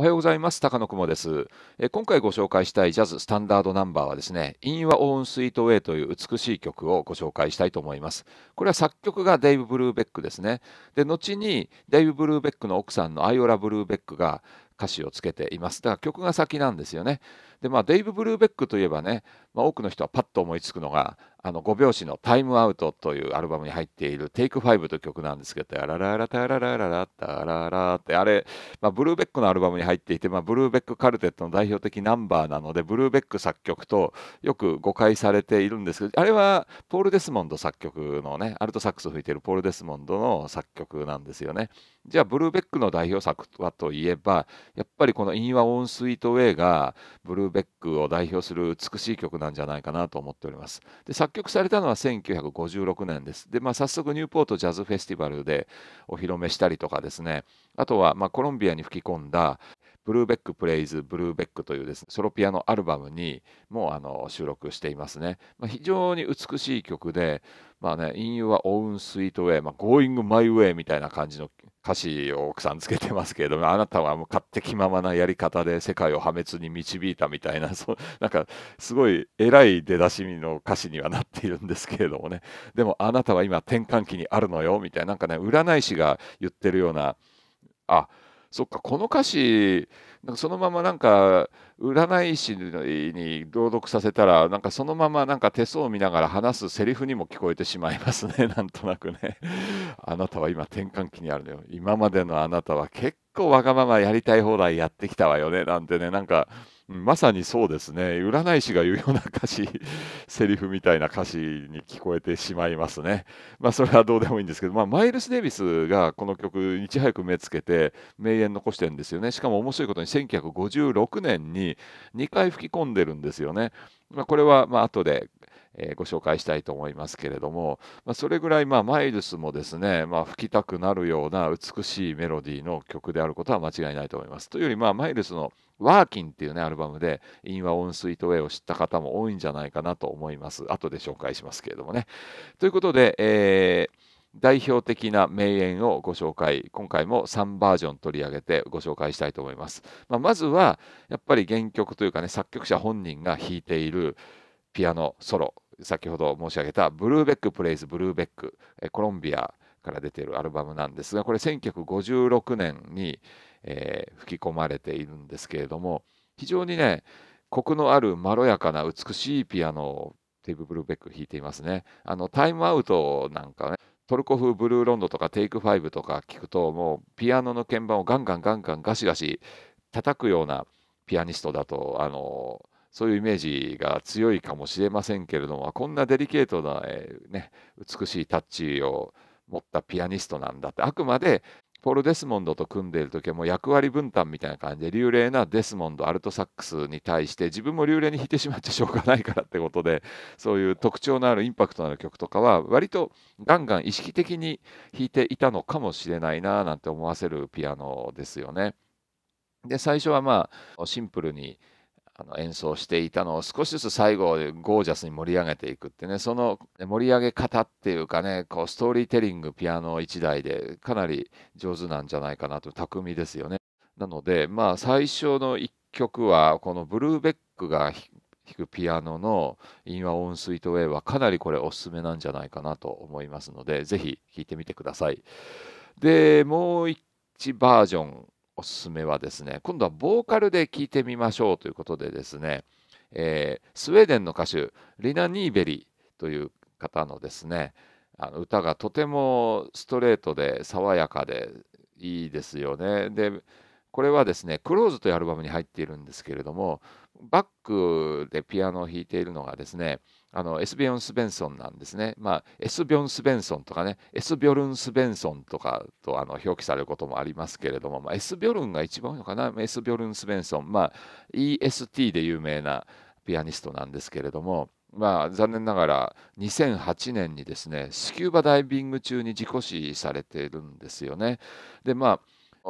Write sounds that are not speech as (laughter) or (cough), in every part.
おはようございます。高野雲です。え今回ご紹介したいジャズスタンダードナンバーはですね、In Your Own Sweet Way という美しい曲をご紹介したいと思います。これは作曲がデイブ・ブルーベックですね。で、後にデイブ・ブルーベックの奥さんのアイオラ・ブルーベックが歌詞をつけています。だから曲が先なんですよね。で、まあ、デイブ・ブルーベックといえばね、まあ、多くの人はパッと思いつくのが、あの5拍子の「タイムアウト」というアルバムに入っている「テイク5という曲なんですけど「タラララタララララタララ」ってあれ、まあ、ブルーベックのアルバムに入っていて、まあ、ブルーベックカルテットの代表的ナンバーなのでブルーベック作曲とよく誤解されているんですけどあれはポール・デスモンド作曲のねアルトサックス吹いているポール・デスモンドの作曲なんですよね。じゃあブルーベックの代表作はといえばやっぱりこの「インワ・オン・スイート・ウェイ」がブルーベックを代表する美しい曲なんじゃないかなと思っております。で作曲されたのは1956年です。で、まあ、早速ニューポートジャズフェスティバルでお披露目したりとかですね、あとはまあコロンビアに吹き込んだブルーベック・プレイズ・ブルーベックというですね、ソロピアノアルバムにもあの収録していますね。まあ、非常に美しい曲で、まあね、In Your Own Sweet Way、まあ、Going My Way みたいな感じの歌詞を奥さんつけてますけれども、あなたはもう勝手気ままなやり方で世界を破滅に導いたみたいな、(laughs) そなんかすごい偉い出だしの歌詞にはなっているんですけれどもね、でもあなたは今転換期にあるのよみたいな、なんかね、占い師が言ってるような、あそっか、この歌詞、なんかそのままなんか占い師に朗読させたらなんかそのままなんか手相を見ながら話すセリフにも聞こえてしまいますね。(laughs) なんとなくね。あなたは今転換期にあるのよ。今までのあなたは結構わがままやりたい放題やってきたわよね。なんてねなんかまさにそうですね。占い師が言うような歌詞 (laughs) セリフみたいな歌詞に聞こえてしまいますね。まあそれはどうでもいいんですけど、まあ、マイルス・デイビスがこの曲いち早く目つけて名言残してるんですよね。しかも面白いことに1956年に2回吹き込んでるんですよね。まあ、これはまあ後でえご紹介したいと思いますけれども、まあ、それぐらいまあマイルスもですね、まあ、吹きたくなるような美しいメロディーの曲であることは間違いないと思います。というよりまあマイルスの「ワーキン」っていうねアルバムで「インワ・オン・スイート・ウェイ」を知った方も多いんじゃないかなと思います。後で紹介しますけれどもね。ということで、えー代表的な名演をご紹介今回も3バージョン取り上げてご紹介したいと思います、まあ、まずはやっぱり原曲というかね作曲者本人が弾いているピアノソロ先ほど申し上げたブルーベックプレイズブルーベックコロンビアから出ているアルバムなんですがこれ1956年に、えー、吹き込まれているんですけれども非常にねコクのあるまろやかな美しいピアノをテーブ・ブルーベック弾いていますね。あのタイムアウトなんかねトルコ風ブルーロンドとかテイク5とか聞くともうピアノの鍵盤をガンガンガンガンガシガシ叩くようなピアニストだとあのそういうイメージが強いかもしれませんけれどもこんなデリケートな、えー、ね、美しいタッチを持ったピアニストなんだってあくまでポール・デスモンドと組んでいる時はもう役割分担みたいな感じで流麗なデスモンドアルトサックスに対して自分も流麗に弾いてしまってしょうがないからってことでそういう特徴のあるインパクトのある曲とかは割とガンガン意識的に弾いていたのかもしれないななんて思わせるピアノですよね。で最初はまあシンプルにあの演奏していたのを少しずつ最後でゴージャスに盛り上げていくってねその盛り上げ方っていうかねこうストーリーテリングピアノ1台でかなり上手なんじゃないかなと巧みですよね。なのでまあ最初の1曲はこのブルーベックが弾くピアノの「インワ・オン・スイート・ウェイ」はかなりこれおすすめなんじゃないかなと思いますのでぜひ弾いてみてください。でもう1バージョンおすすめはですね、今度はボーカルで聴いてみましょうということでですね、えー、スウェーデンの歌手、リナ・ニーベリという方のですね、あの歌がとてもストレートで爽やかでいいですよね。で、これはですね、クローズというアルバムに入っているんですけれども、バックでピアノを弾いているのがですね、あのエスビョン・スベンソンなんですね。まあ、エスビョン・スベンソンとかね、エスビョルン・スベンソンとかとあの表記されることもありますけれども、まあ、エスビョルンが一番多いのかな、エスビョルン・スベンソン、まあ、EST で有名なピアニストなんですけれども、まあ、残念ながら2008年にですね、スキューバダイビング中に事故死されているんですよね。で、まあ、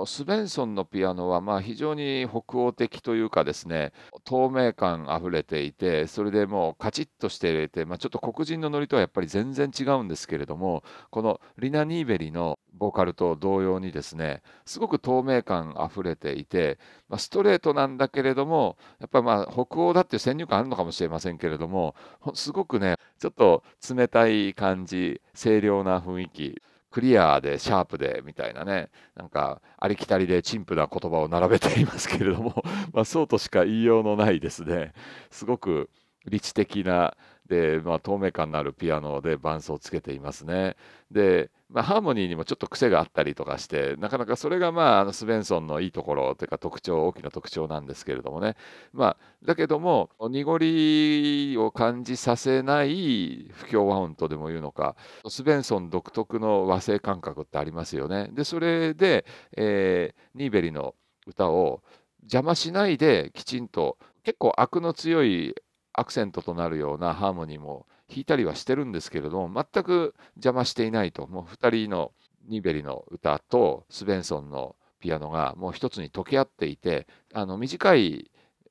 スベンソンのピアノはまあ非常に北欧的というかですね透明感あふれていてそれでもうカチッとしていて、まあ、ちょっと黒人のノリとはやっぱり全然違うんですけれどもこのリナ・ニーベリのボーカルと同様にですねすごく透明感あふれていて、まあ、ストレートなんだけれどもやっぱまあ北欧だっていう先入観あるのかもしれませんけれどもすごくねちょっと冷たい感じ清涼な雰囲気クリアでシャープでみたいなね、なんかありきたりで陳腐な言葉を並べていますけれども、(laughs) まあ、そうとしか言いようのないですね。すごく理知的なで、まあ、透明感のあるピアノで伴奏をつけていますね。で、まあ、ハーモニーにもちょっと癖があったりとかしてなかなかそれが、まあ、あのスベンソンのいいところというか特徴大きな特徴なんですけれどもね、まあ、だけども濁りを感じさせない不協和音とでも言うのかスベンソン独特の和声感覚ってありますよね。でそれで、えー、ニーベリの歌を邪魔しないできちんと結構悪の強いアクセントとなるようなハーモニーも弾いたりはしてるんですけれども全く邪魔していないともう2人のニベリの歌とスベンソンのピアノがもう一つに溶け合っていてあの短い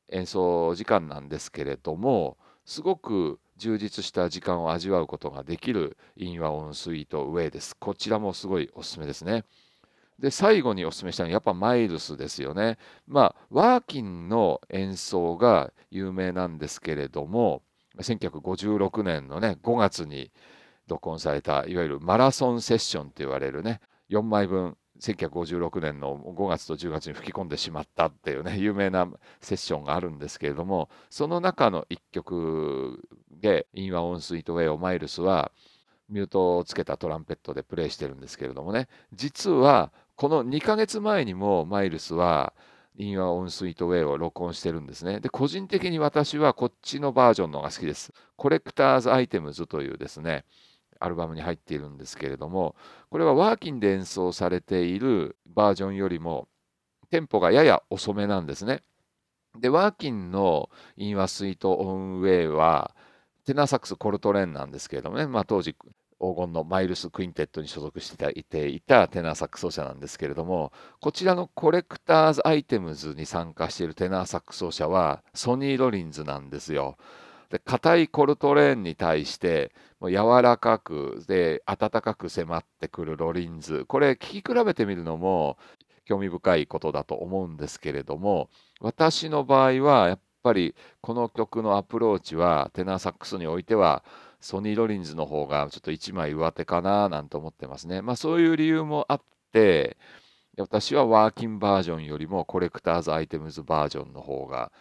演奏時間なんですけれどもすごく充実した時間を味わうことができるインワオンスイートウェイです。こちらもすごいおすすめですね。で最後にお勧めしたのはやっぱマイルスですよね。まあワーキンの演奏が有名なんですけれども1956年のね5月に録音されたいわゆるマラソンセッションと言われるね4枚分1956年の5月と10月に吹き込んでしまったっていうね有名なセッションがあるんですけれどもその中の1曲で「 In Your Own Sweet Way をマイルスはミュートをつけたトランペットでプレイしてるんですけれどもね実はこの2ヶ月前にもマイルスは In Your Own Sweet Way を録音してるんですね。で、個人的に私はこっちのバージョンの方が好きです。 Collectors' Items というですね、アルバムに入っているんですけれども、これは Workin'で演奏されているバージョンよりもテンポがやや遅めなんですね。で、 Workin'の In Your Own Sweet Way はテナサックスコルトレーンなんですけれどもね、まあ、当時黄金のマイルス・クインテットに所属していていたテナーサックス奏者なんですけれどもこちらの Collectors' Items に参加しているテナーサックス奏者はソニー・ロリンズなんですよ。で硬いコルトレーンに対してもう柔らかくで温かく迫ってくるロリンズこれ聴き比べてみるのも興味深いことだと思うんですけれども私の場合はやっぱりこの曲のアプローチはテナーサックスにおいてはソニー・ロリンズの方がちょっと1枚上手かななんて思ってますね。まあそういう理由もあって、私はワーキンバージョンよりもコレクターズアイテムズバージョンの方が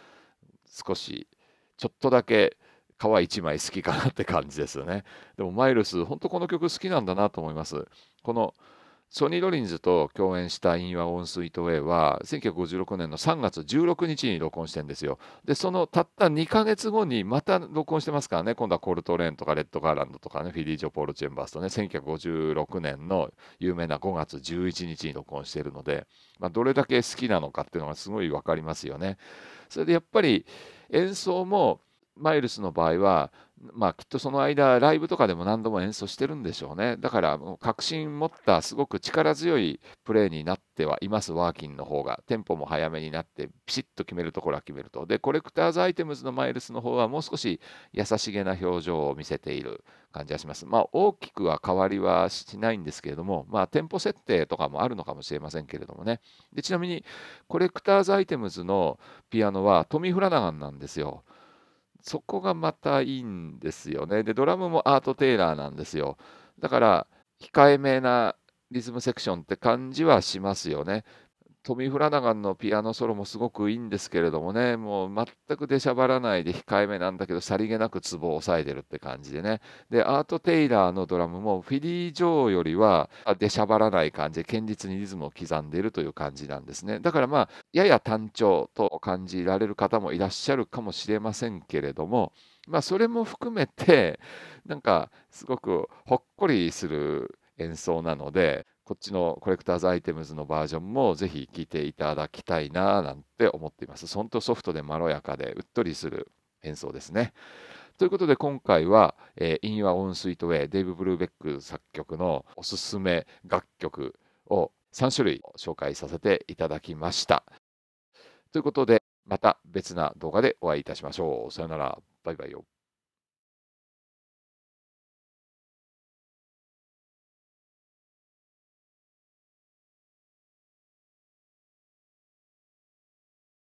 少しちょっとだけ皮1枚好きかなって感じですよね。でもマイルス、本当この曲好きなんだなと思います。このソニー・ロリンズと共演したインワ・オン・スイート・ウェイは1956年の3月16日に録音してるんですよ。で、そのたった2ヶ月後にまた録音してますからね、今度はコルトレーンとかレッド・ガーランドとかね、フィリー・ジョ・ポール・チェンバースとね、1956年の有名な5月11日に録音してるので、まあ、どれだけ好きなのかっていうのがすごい分かりますよね。それでやっぱり演奏もマイルスの場合はまあきっとその間ライブとかでも何度も演奏してるんでしょうね。だからもう確信持ったすごく力強いプレーになってはいますワーキンの方が。テンポも早めになってピシッと決めるところは決めると。でコレクターズアイテムズのマイルスの方はもう少し優しげな表情を見せている感じがします。まあ大きくは変わりはしないんですけれどもまあテンポ設定とかもあるのかもしれませんけれどもね。でちなみにコレクターズアイテムズのピアノはトミー・フラナガンなんですよ。そこがまたいいんですよね。で、ドラムもアート・テイラーなんですよ。だから、控えめなリズムセクションって感じはしますよね。トミー・フラナガンのピアノソロもすごくいいんですけれどもね、もう全く出しゃばらないで控えめなんだけど、さりげなくツボを押さえてるって感じでね。で、アート・テイラーのドラムもフィリー・ジョーよりは出しゃばらない感じで、堅実にリズムを刻んでいるという感じなんですね。だからまあ、やや単調と感じられる方もいらっしゃるかもしれませんけれども、まあ、それも含めて、なんか、すごくほっこりする演奏なので、こっちのコレクターズアイテムズのバージョンもぜひ聴いていただきたいななんて思っています。本当ソフトでまろやかでうっとりする演奏ですね。ということで今回は、えー、インワオンスイートウェイデイブ・ブルーベック作曲のおすすめ楽曲を3種類紹介させていただきました。ということで、また別な動画でお会いいたしましょう。さよなら。バイバイよ。